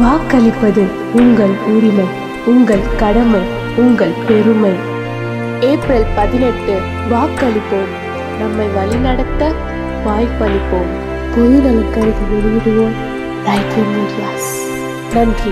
வாக்களிப்பது உங்கள் உரிமை உங்கள் கடமை உங்கள் பெருமை. ஏப்ரல் பதினெட்டு வாக்களிப்போம். நம்மை வழிநடத்த வாய்ப்பளிப்போம். பொது நலக்கருதி வெளியிடுவோம். நன்றி.